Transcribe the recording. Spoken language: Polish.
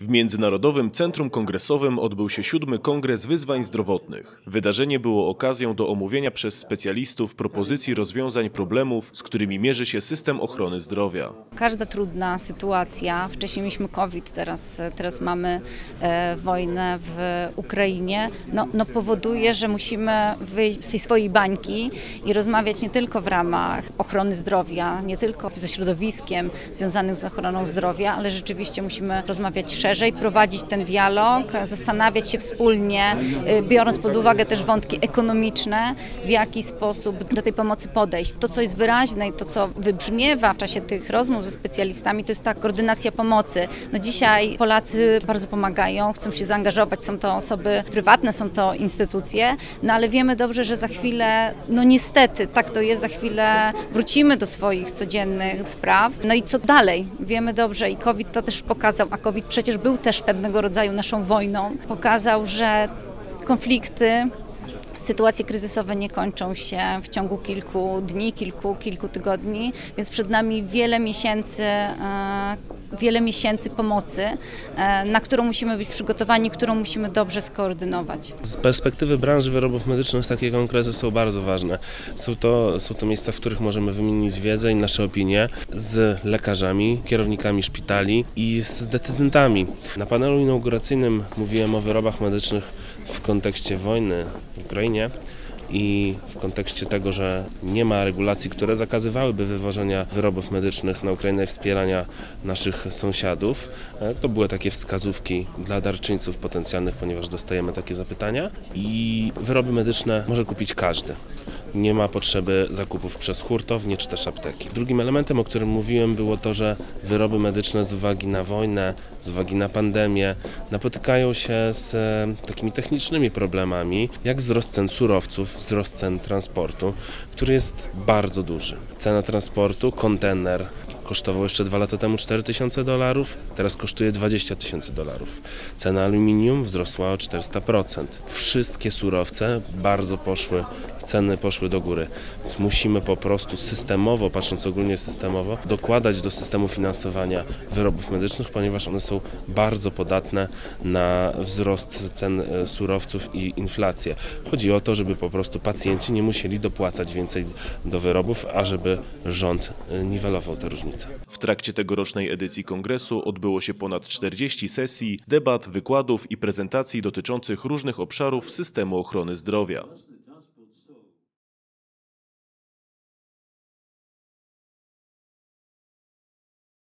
W Międzynarodowym Centrum Kongresowym odbył się siódmy Kongres Wyzwań Zdrowotnych. Wydarzenie było okazją do omówienia przez specjalistów propozycji rozwiązań problemów, z którymi mierzy się system ochrony zdrowia. Każda trudna sytuacja, wcześniej mieliśmy COVID, teraz, teraz mamy e, wojnę w Ukrainie, no, no powoduje, że musimy wyjść z tej swojej bańki i rozmawiać nie tylko w ramach ochrony zdrowia, nie tylko ze środowiskiem związanym z ochroną zdrowia, ale rzeczywiście musimy rozmawiać szerzej, prowadzić ten dialog, zastanawiać się wspólnie, y, biorąc pod uwagę też wątki ekonomiczne, w jaki sposób do tej pomocy podejść. To, co jest wyraźne i to, co wybrzmiewa w czasie tych rozmów ze specjalistami, to jest ta koordynacja pomocy. No dzisiaj Polacy bardzo pomagają, chcą się zaangażować, są to osoby prywatne, są to instytucje, no ale wiemy dobrze, że za chwilę, no niestety, tak to jest, za chwilę wrócimy do swoich codziennych spraw. No i co dalej? Wiemy dobrze i COVID to też pokazał, a COVID przecież był też pewnego rodzaju naszą wojną. Pokazał, że konflikty, sytuacje kryzysowe nie kończą się w ciągu kilku dni, kilku, kilku tygodni, więc przed nami wiele miesięcy, e, wiele miesięcy pomocy, e, na którą musimy być przygotowani, którą musimy dobrze skoordynować. Z perspektywy branży wyrobów medycznych takie kongresy są bardzo ważne. Są to, są to miejsca, w których możemy wymienić wiedzę i nasze opinie z lekarzami, kierownikami szpitali i z decydentami. Na panelu inauguracyjnym mówiłem o wyrobach medycznych w kontekście wojny w Ukrainie i w kontekście tego, że nie ma regulacji, które zakazywałyby wywożenia wyrobów medycznych na Ukrainę i wspierania naszych sąsiadów. E, to były takie wskazówki dla darczyńców potencjalnych, ponieważ dostajemy takie zapytania i wyroby medyczne może kupić każdy nie ma potrzeby zakupów przez hurtownie czy też apteki. Drugim elementem, o którym mówiłem, było to, że wyroby medyczne z uwagi na wojnę, z uwagi na pandemię, napotykają się z e, takimi technicznymi problemami, jak wzrost cen surowców, wzrost cen transportu, który jest bardzo duży. Cena transportu, kontener kosztował jeszcze dwa lata temu 4 tysiące dolarów, teraz kosztuje 20 tysięcy dolarów. Cena aluminium wzrosła o 400%. Wszystkie surowce bardzo poszły, ceny poszły do góry. Więc musimy po prostu systemowo, patrząc ogólnie systemowo, dokładać do systemu finansowania wyrobów medycznych, ponieważ one są bardzo podatne na wzrost cen e, surowców i inflację. Chodzi o to, żeby po prostu pacjenci nie musieli dopłacać więcej do wyrobów, a żeby rząd e, niwelował te różnice. W trakcie tegorocznej edycji kongresu odbyło się ponad 40 sesji, debat, wykładów i prezentacji dotyczących różnych obszarów systemu ochrony zdrowia.